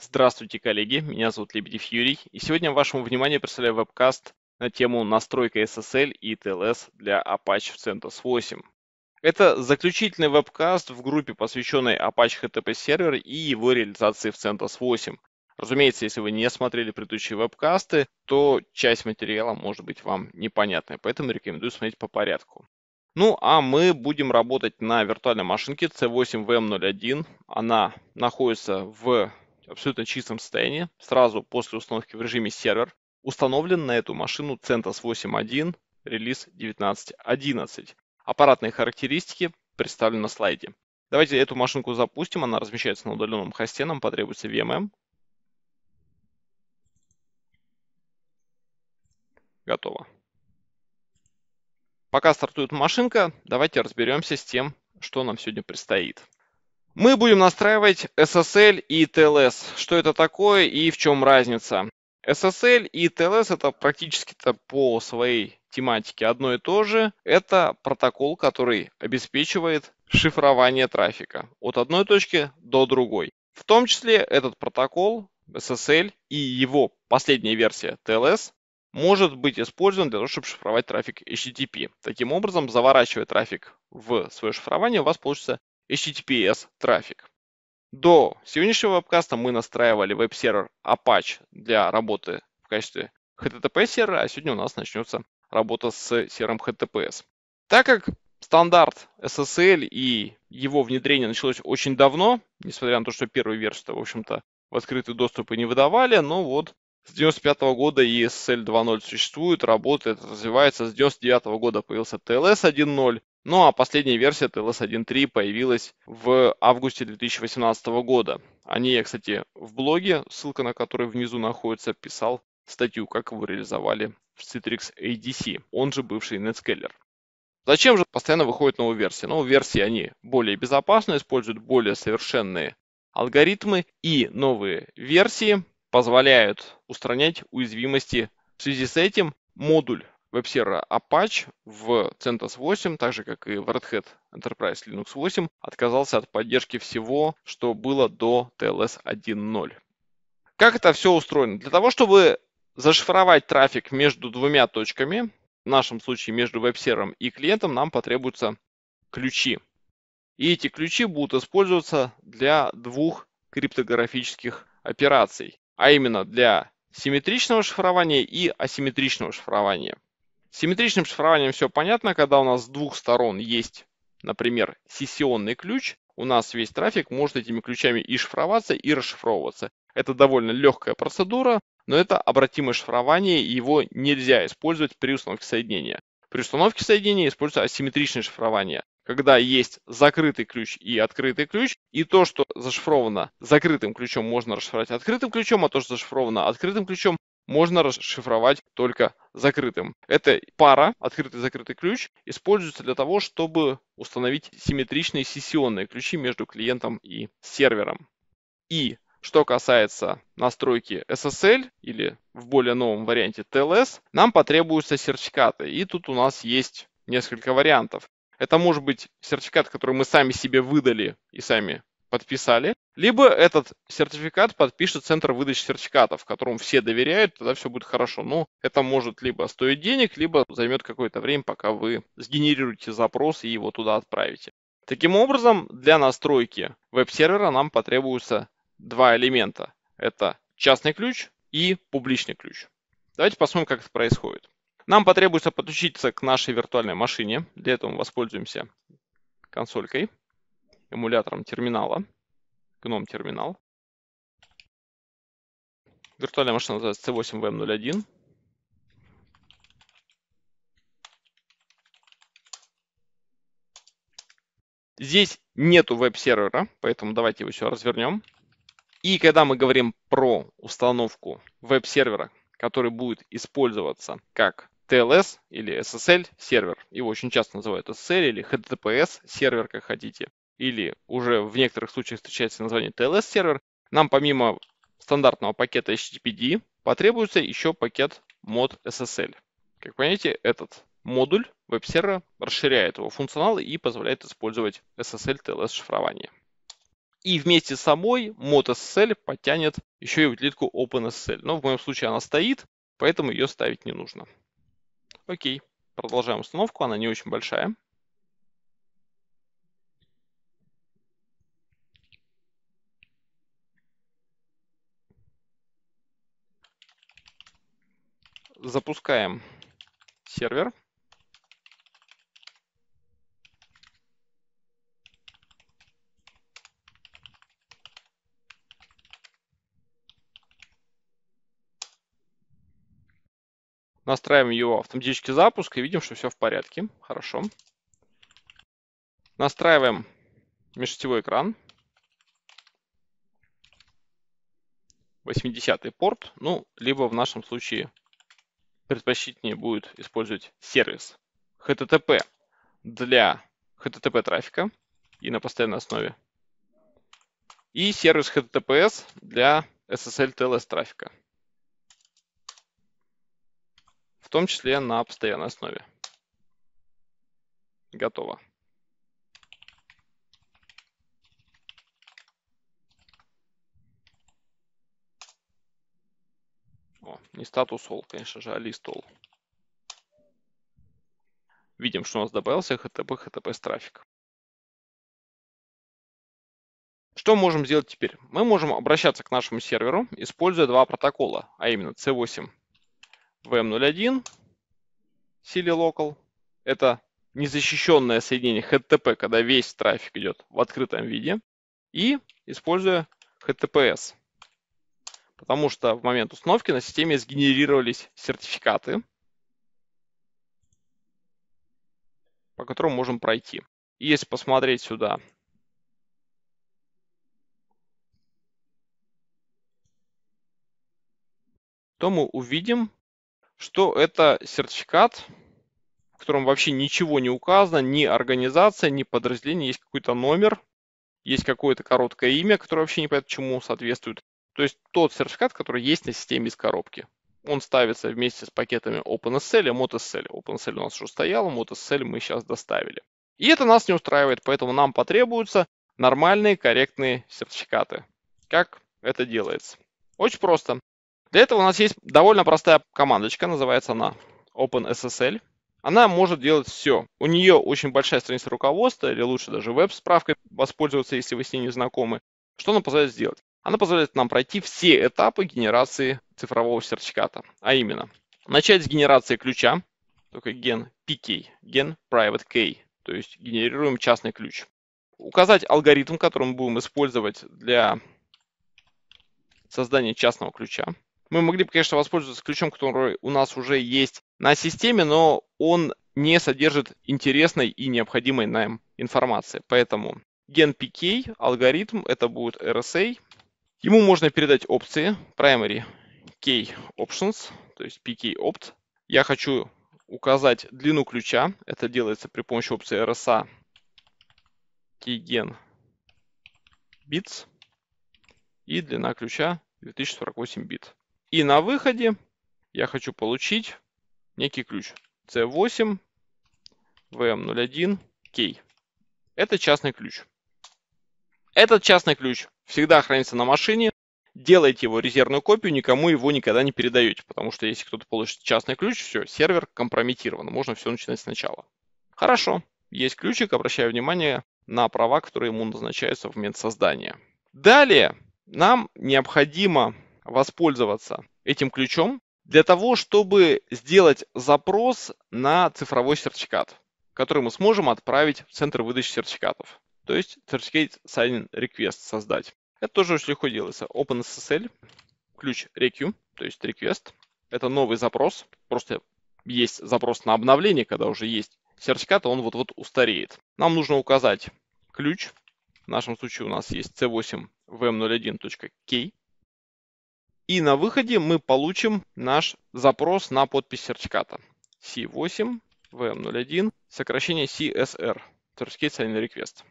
Здравствуйте, коллеги! Меня зовут Лебедев Юрий, и сегодня вашему вниманию представляю вебкаст на тему настройка SSL и TLS для Apache CentOS 8. Это заключительный вебкаст в группе, посвященной Apache HTTP сервер и его реализации в CentOS 8. Разумеется, если вы не смотрели предыдущие вебкасты, то часть материала может быть вам непонятной, поэтому рекомендую смотреть по порядку. Ну, а мы будем работать на виртуальной машинке C8VM01. Она находится в абсолютно чистом состоянии, сразу после установки в режиме сервер. Установлен на эту машину CentOS 8.1, релиз 19.11. Аппаратные характеристики представлены на слайде. Давайте эту машинку запустим, она размещается на удаленном хосте, нам потребуется VMM. Готово. Пока стартует машинка, давайте разберемся с тем, что нам сегодня предстоит. Мы будем настраивать SSL и TLS. Что это такое и в чем разница? SSL и TLS это практически -то по своей тематике одно и то же. Это протокол, который обеспечивает шифрование трафика от одной точки до другой. В том числе этот протокол SSL и его последняя версия TLS может быть использован для того, чтобы шифровать трафик HTTP. Таким образом, заворачивая трафик в свое шифрование, у вас получится HTTPS трафик. До сегодняшнего вебкаста мы настраивали веб-сервер Apache для работы в качестве HTTP сервера, а сегодня у нас начнется работа с сервером HTTPS. Так как стандарт SSL и его внедрение началось очень давно, несмотря на то, что первую версию, в общем-то, в открытый доступ и не выдавали, но вот с 95 года ESL 2.0 существует, работает, развивается. С 99 года появился TLS 1.0. Ну а последняя версия TLS 1.3 появилась в августе 2018 года. О ней я, кстати, в блоге, ссылка на который внизу находится, писал статью, как его реализовали в Citrix ADC, он же бывший Netscaler. Зачем же постоянно выходит новая версия? Новые версии, они более безопасны, используют более совершенные алгоритмы и новые версии позволяют устранять уязвимости. В связи с этим модуль веб-сервера Apache в CentOS 8, так же как и в Red Hat Enterprise Linux 8, отказался от поддержки всего, что было до TLS 1.0. Как это все устроено? Для того, чтобы зашифровать трафик между двумя точками, в нашем случае между веб-сервером и клиентом, нам потребуются ключи. И эти ключи будут использоваться для двух криптографических операций а именно для симметричного шифрования и асимметричного шифрования. С симметричным шифрованием все понятно, когда у нас с двух сторон есть, например, сессионный ключ, у нас весь трафик может этими ключами и шифроваться, и расшифровываться. Это довольно легкая процедура, но это обратимое шифрование, и его нельзя использовать при установке соединения. При установке соединения используется асимметричное шифрование когда есть закрытый ключ и открытый ключ, и то, что зашифровано закрытым ключом, можно расшифровать открытым ключом, а то, что зашифровано открытым ключом, можно расшифровать только закрытым. Эта пара, открытый-закрытый ключ, используется для того, чтобы установить симметричные сессионные ключи между клиентом и сервером. И что касается настройки SSL или в более новом варианте TLS, нам потребуются сертификаты. И тут у нас есть несколько вариантов. Это может быть сертификат, который мы сами себе выдали и сами подписали, либо этот сертификат подпишет центр выдачи сертификатов, которому все доверяют, тогда все будет хорошо. Но это может либо стоить денег, либо займет какое-то время, пока вы сгенерируете запрос и его туда отправите. Таким образом, для настройки веб-сервера нам потребуются два элемента. Это частный ключ и публичный ключ. Давайте посмотрим, как это происходит. Нам потребуется подключиться к нашей виртуальной машине. Для этого мы воспользуемся консолькой, эмулятором терминала, GNOME терминал. Виртуальная машина называется C8VM01. Здесь нету веб-сервера, поэтому давайте его еще развернем. И когда мы говорим про установку веб-сервера, который будет использоваться как TLS или SSL сервер. Его очень часто называют SSL или HTTPS сервер, как хотите. Или уже в некоторых случаях встречается название TLS сервер. Нам помимо стандартного пакета HTTPD потребуется еще пакет mod SSL. Как понимаете, этот модуль веб-сервера расширяет его функционал и позволяет использовать SSL TLS шифрование. И вместе с собой mod.ssl подтянет еще и утилитку OpenSSL. Но в моем случае она стоит, поэтому ее ставить не нужно. Окей, продолжаем установку, она не очень большая. Запускаем сервер. Настраиваем его автоматический запуск и видим, что все в порядке. Хорошо. Настраиваем межсетевой экран. 80 порт, ну, либо в нашем случае предпочтительнее будет использовать сервис HTTP для HTTP трафика и на постоянной основе. И сервис HTTPS для SSL TLS трафика. в том числе на постоянной основе. Готово. О, не статус all, конечно же, а лист all. Видим, что у нас добавился HTTP, HTTP с трафик. Что можем сделать теперь? Мы можем обращаться к нашему серверу, используя два протокола, а именно C8 VM01 Silly Local. Это незащищенное соединение HTTP, когда весь трафик идет в открытом виде. И используя HTTPS. Потому что в момент установки на системе сгенерировались сертификаты, по которым можем пройти. И если посмотреть сюда, то мы увидим, что это сертификат, в котором вообще ничего не указано, ни организация, ни подразделение, есть какой-то номер, есть какое-то короткое имя, которое вообще не понятно чему соответствует. То есть тот сертификат, который есть на системе из коробки. Он ставится вместе с пакетами OpenSSL и ModSSL. OpenSSL у нас уже стоял, ModSSL мы сейчас доставили. И это нас не устраивает, поэтому нам потребуются нормальные, корректные сертификаты. Как это делается? Очень просто. Для этого у нас есть довольно простая командочка, называется она OpenSSL. Она может делать все. У нее очень большая страница руководства, или лучше даже веб-справкой воспользоваться, если вы с ней не знакомы. Что она позволяет сделать? Она позволяет нам пройти все этапы генерации цифрового сертификата. А именно, начать с генерации ключа, только ген PK, ген private key, то есть генерируем частный ключ. Указать алгоритм, который мы будем использовать для создания частного ключа. Мы могли бы, конечно, воспользоваться ключом, который у нас уже есть на системе, но он не содержит интересной и необходимой нам информации. Поэтому GenPK алгоритм, это будет RSA. Ему можно передать опции primary key options, то есть PK opt. Я хочу указать длину ключа. Это делается при помощи опции RSA keygen bits. И длина ключа 2048 бит. И на выходе я хочу получить некий ключ C8 VM01 K. Это частный ключ. Этот частный ключ всегда хранится на машине. Делайте его резервную копию, никому его никогда не передаете, потому что если кто-то получит частный ключ, все, сервер компрометирован, можно все начинать сначала. Хорошо, есть ключик, обращаю внимание на права, которые ему назначаются в момент создания. Далее нам необходимо воспользоваться этим ключом для того, чтобы сделать запрос на цифровой сертификат, который мы сможем отправить в центр выдачи сертификатов. То есть Certificate Signing Request создать. Это тоже очень легко делается. OpenSSL, ключ req, то есть request. Это новый запрос. Просто есть запрос на обновление, когда уже есть сертификат, он вот-вот устареет. Нам нужно указать ключ. В нашем случае у нас есть c8vm01.key. И на выходе мы получим наш запрос на подпись сертификата. C8 VM01, сокращение CSR, Certificate Sign Request.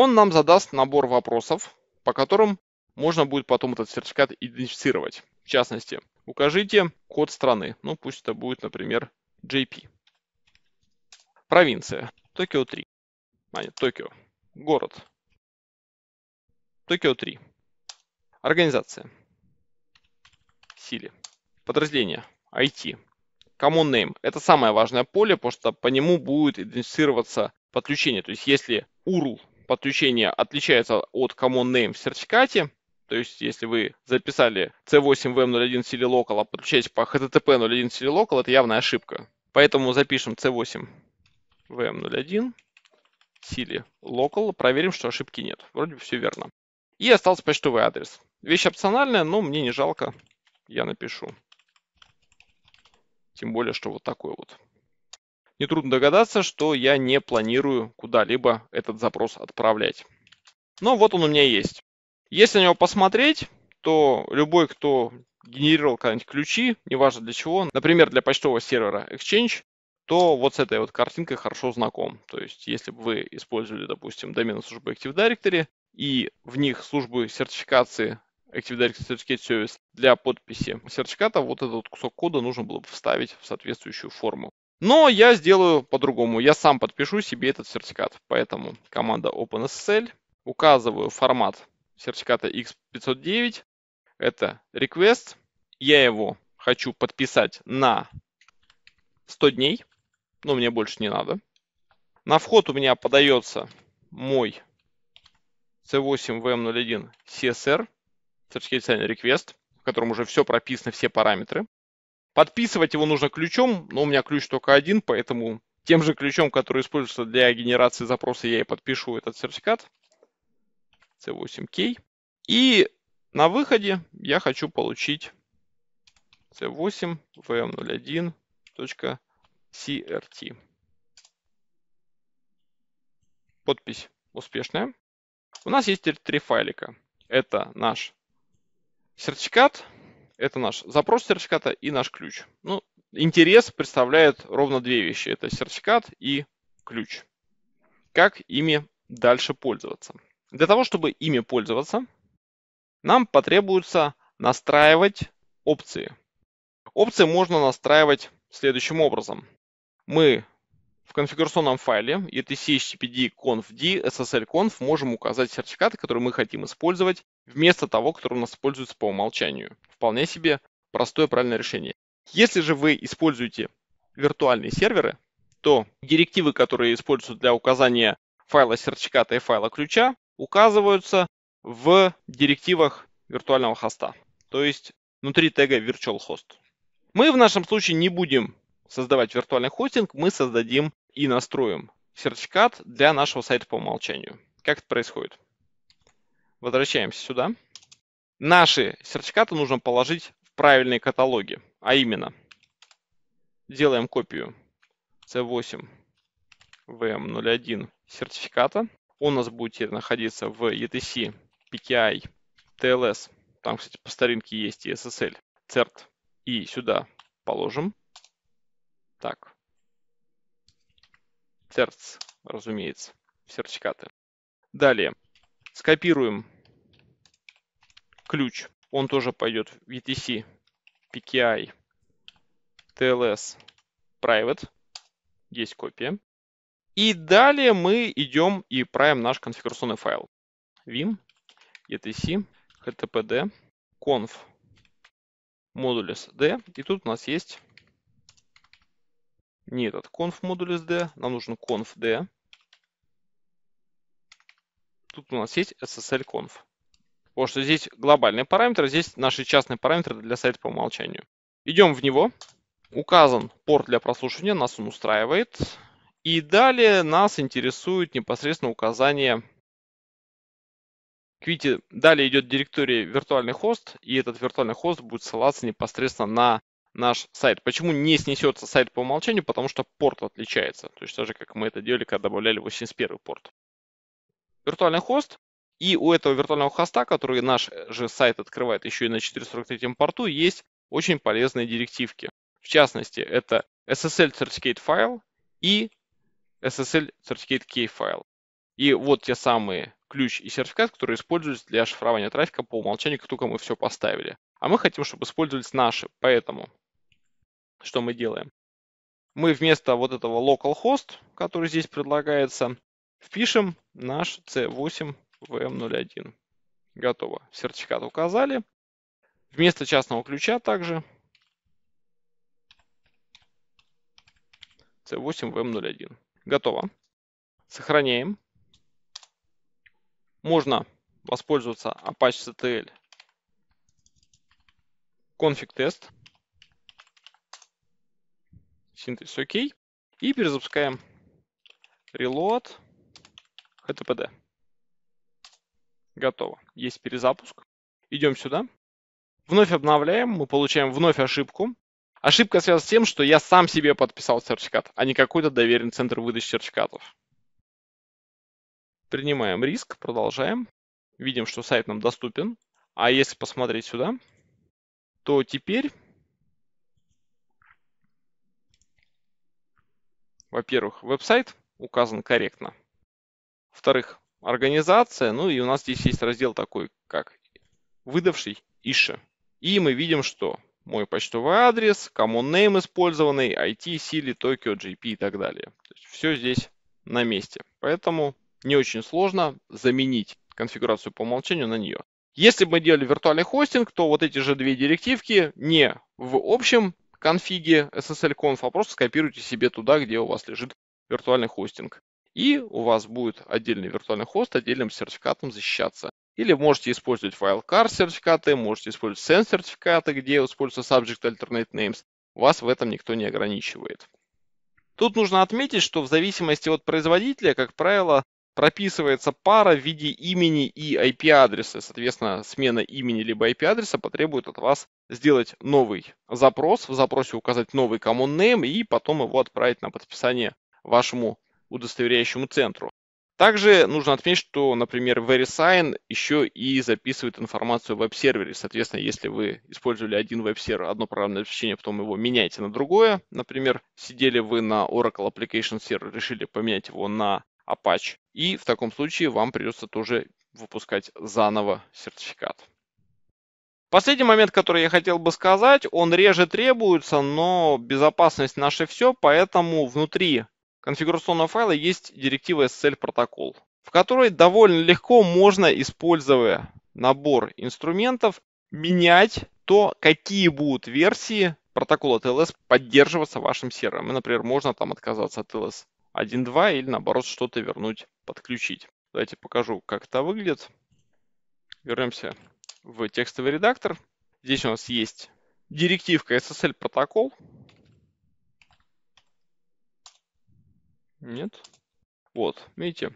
Он нам задаст набор вопросов, по которым можно будет потом этот сертификат идентифицировать. В частности, укажите код страны. Ну, пусть это будет, например, JP. Провинция. Токио 3. А, нет, Токио. Город. Токио 3. Организация. Силе. Подразделение. IT. Common Name. Это самое важное поле, потому что по нему будет идентифицироваться подключение. То есть если URL подключения отличается от Common Name в сертификате, то есть, если вы записали C8VM01 Sili Local, а подключаете по HTTP 01 Sili Local, это явная ошибка. Поэтому запишем C8VM01 Sili Local, проверим, что ошибки нет. Вроде бы все верно. И остался почтовый адрес. Вещь опциональная, но мне не жалко, я напишу. Тем более, что вот такой вот. Нетрудно догадаться, что я не планирую куда-либо этот запрос отправлять. Но вот он у меня есть. Если на него посмотреть, то любой, кто генерировал когда-нибудь ключи, неважно для чего, например, для почтового сервера Exchange, то вот с этой вот картинкой хорошо знаком. То есть, если бы вы использовали, допустим, домены службы Active Directory, и в них службы сертификации Active Directory Certificate Service для подписи сертификата, вот этот кусок кода нужно было бы вставить в соответствующую форму. Но я сделаю по-другому. Я сам подпишу себе этот сертификат. Поэтому команда OpenSSL, указываю формат сертификата X509. Это request. Я его хочу подписать на 100 дней, но мне больше не надо. На вход у меня подается мой C8VM01 CSR, Sign Request, в котором уже все прописано, все параметры. Подписывать его нужно ключом, но у меня ключ только один, поэтому тем же ключом, который используется для генерации запроса, я и подпишу этот сертификат. C8K. И на выходе я хочу получить C8 VM01.crt. Подпись успешная. У нас есть три файлика. Это наш сертификат, это наш запрос сертификата и наш ключ. Ну, интерес представляет ровно две вещи. Это сертификат и ключ. Как ими дальше пользоваться? Для того, чтобы ими пользоваться, нам потребуется настраивать опции. Опции можно настраивать следующим образом. Мы в конфигурационном файле etc httpd можем указать сертификаты, которые мы хотим использовать, вместо того, который у нас используется по умолчанию. Вполне себе простое правильное решение. Если же вы используете виртуальные серверы, то директивы, которые используются для указания файла сертификата и файла ключа, указываются в директивах виртуального хоста, то есть внутри тега virtual host. Мы в нашем случае не будем создавать виртуальный хостинг, мы создадим и настроим сертификат для нашего сайта по умолчанию. Как это происходит? Возвращаемся сюда. Наши сертификаты нужно положить в правильные каталоги, а именно делаем копию C8 VM01 сертификата, он у нас будет теперь находиться в ETC, PKI, TLS. Там, кстати, по старинке есть и SSL, CERT. И сюда положим. Так. CERT, разумеется, сертификаты. Далее. Скопируем ключ. Он тоже пойдет в ETC, PKI, TLS, Private. Есть копия. И далее мы идем и правим наш конфигурационный файл. vim, etc, httpd, conf, modulus d. И тут у нас есть не этот conf modulus d, нам нужен conf d. Тут у нас есть ssl conf. Потому что здесь глобальный параметр, здесь наши частные параметры для сайта по умолчанию. Идем в него. Указан порт для прослушивания, нас он устраивает. И далее нас интересует непосредственно указание. Видите, далее идет директория виртуальный хост, и этот виртуальный хост будет ссылаться непосредственно на наш сайт. Почему не снесется сайт по умолчанию? Потому что порт отличается. То есть так же, как мы это делали, когда добавляли 81 порт. Виртуальный хост. И у этого виртуального хоста, который наш же сайт открывает еще и на 443 порту, есть очень полезные директивки. В частности, это SSL Certificate файл и SSL Certificate Key файл. И вот те самые ключ и сертификат, которые используются для шифрования трафика по умолчанию, как только мы все поставили. А мы хотим, чтобы использовались наши. Поэтому что мы делаем? Мы вместо вот этого localhost, который здесь предлагается, впишем наш C8 VM01. Готово. Сертификат указали. Вместо частного ключа также C8VM01. Готово. Сохраняем. Можно воспользоваться Apache CTL config тест. Синтез ОК. И перезапускаем reload HTTPD. Готово. Есть перезапуск. Идем сюда. Вновь обновляем. Мы получаем вновь ошибку. Ошибка связана с тем, что я сам себе подписал сертификат, а не какой-то доверенный центр выдачи сертификатов. Принимаем риск, продолжаем. Видим, что сайт нам доступен. А если посмотреть сюда, то теперь, во-первых, веб-сайт указан корректно. Во-вторых, организация, ну и у нас здесь есть раздел такой, как выдавший Иша. И мы видим, что мой почтовый адрес, common name использованный, IT, Сили, Tokyo, JP и так далее. То есть все здесь на месте. Поэтому не очень сложно заменить конфигурацию по умолчанию на нее. Если бы мы делали виртуальный хостинг, то вот эти же две директивки не в общем конфиге SSL-conf, а просто скопируйте себе туда, где у вас лежит виртуальный хостинг. И у вас будет отдельный виртуальный хост отдельным сертификатом защищаться. Или можете использовать wildcard сертификаты, можете использовать sense сертификаты, где используется subject alternate names. Вас в этом никто не ограничивает. Тут нужно отметить, что в зависимости от производителя, как правило, прописывается пара в виде имени и IP-адреса. Соответственно, смена имени либо IP-адреса потребует от вас сделать новый запрос, в запросе указать новый common name и потом его отправить на подписание вашему удостоверяющему центру. Также нужно отметить, что, например, VeriSign еще и записывает информацию в веб-сервере. Соответственно, если вы использовали один веб-сервер, одно программное обеспечение, потом его меняете на другое, например, сидели вы на Oracle Application Server, решили поменять его на Apache, и в таком случае вам придется тоже выпускать заново сертификат. Последний момент, который я хотел бы сказать, он реже требуется, но безопасность наше все, поэтому внутри конфигурационного файла есть директива SSL протокол, в которой довольно легко можно, используя набор инструментов, менять то, какие будут версии протокола TLS поддерживаться вашим сервером. И, например, можно там отказаться от TLS 1.2 или наоборот что-то вернуть, подключить. Давайте покажу, как это выглядит. Вернемся в текстовый редактор. Здесь у нас есть директивка SSL протокол. Нет. Вот, видите.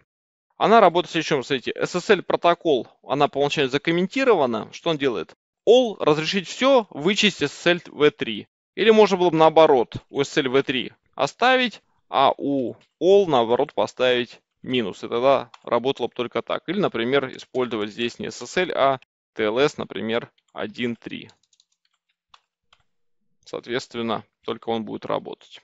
Она работает в следующем, смотрите, SSL протокол, она по умолчанию закомментирована. Что он делает? All разрешить все, вычесть SSL v3. Или можно было бы наоборот, у SSL v3 оставить, а у all наоборот поставить минус. И тогда работало бы только так. Или, например, использовать здесь не SSL, а TLS, например, 1.3. Соответственно, только он будет работать.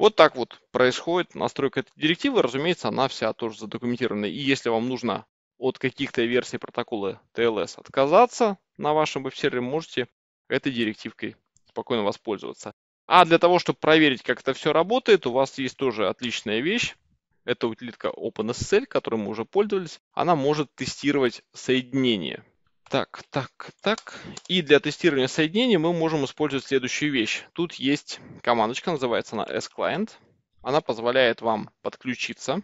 Вот так вот происходит настройка этой директивы. Разумеется, она вся тоже задокументирована. И если вам нужно от каких-то версий протокола TLS отказаться на вашем веб-сервере, можете этой директивкой спокойно воспользоваться. А для того, чтобы проверить, как это все работает, у вас есть тоже отличная вещь. Это утилитка OpenSSL, которой мы уже пользовались. Она может тестировать соединение так, так, так. И для тестирования соединений мы можем использовать следующую вещь. Тут есть командочка, называется она S-Client. Она позволяет вам подключиться.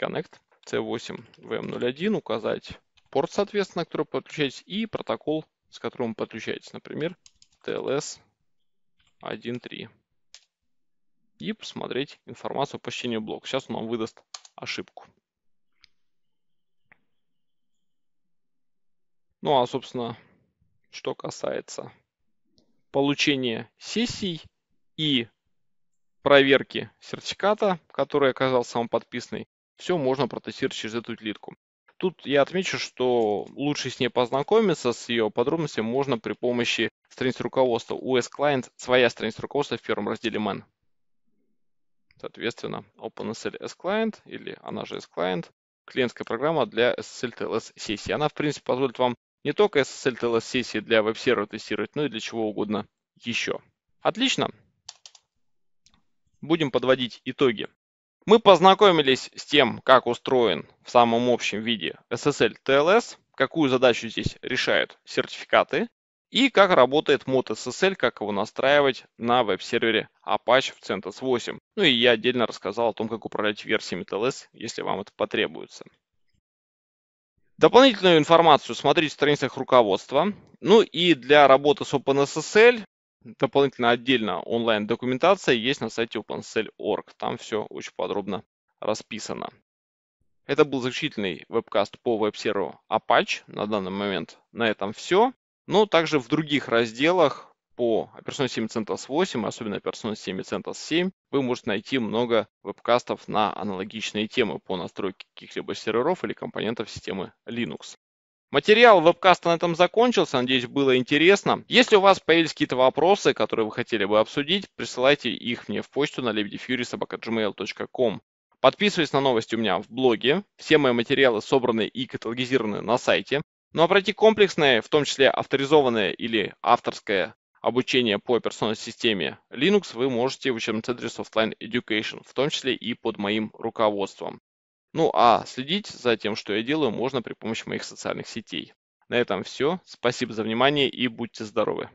Connect C8 VM01, указать порт, соответственно, на который подключаетесь, и протокол, с которым вы подключаетесь. Например, TLS 1.3. И посмотреть информацию по посещению блока. Сейчас он нам выдаст ошибку. Ну а, собственно, что касается получения сессий и проверки сертификата, который оказался самоподписанный, все можно протестировать через эту утилитку. Тут я отмечу, что лучше с ней познакомиться, с ее подробностями можно при помощи страницы руководства. У S-Client своя страница руководства в первом разделе Man. Соответственно, OpenSL S-Client или она же S-Client, клиентская программа для SSL TLS сессии. Она, в принципе, позволит вам не только SSL TLS сессии для веб-сервера тестировать, но и для чего угодно еще. Отлично. Будем подводить итоги. Мы познакомились с тем, как устроен в самом общем виде SSL TLS, какую задачу здесь решают сертификаты и как работает мод SSL, как его настраивать на веб-сервере Apache в CentOS 8. Ну и я отдельно рассказал о том, как управлять версиями TLS, если вам это потребуется. Дополнительную информацию смотрите в страницах руководства. Ну и для работы с OpenSSL дополнительно отдельно онлайн документация есть на сайте OpenSSL.org. Там все очень подробно расписано. Это был заключительный вебкаст по веб-серверу Apache. На данный момент на этом все. Но также в других разделах по операционной системе CentOS 8, особенно операционной системе CentOS 7, вы можете найти много вебкастов на аналогичные темы по настройке каких-либо серверов или компонентов системы Linux. Материал вебкаста на этом закончился, надеюсь, было интересно. Если у вас появились какие-то вопросы, которые вы хотели бы обсудить, присылайте их мне в почту на lebedyfury.gmail.com. Подписывайтесь на новости у меня в блоге. Все мои материалы собраны и каталогизированы на сайте. Ну а пройти комплексное, в том числе авторизованное или авторское обучение по операционной системе Linux вы можете в учебном центре Softline Education, в том числе и под моим руководством. Ну а следить за тем, что я делаю, можно при помощи моих социальных сетей. На этом все. Спасибо за внимание и будьте здоровы.